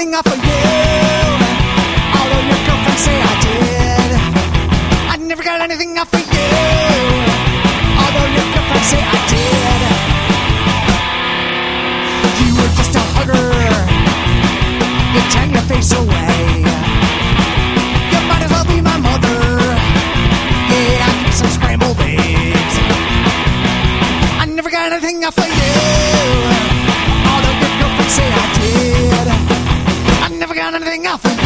anything off of you. Although your girlfriend say I did. I never got anything off of you. Anything off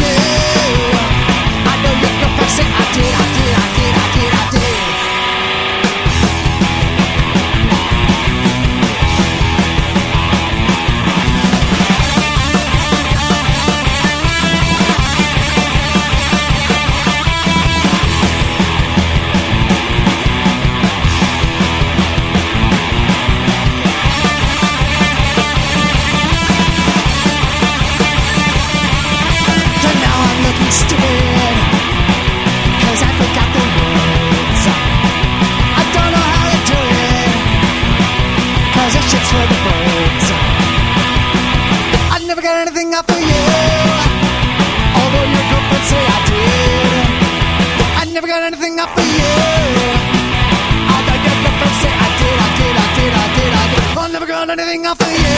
never got anything off of you. Although your girlfriend say I did I never got anything off of you. Although your girlfriend say I did, I did, I did, I did, I did? I never got anything off of you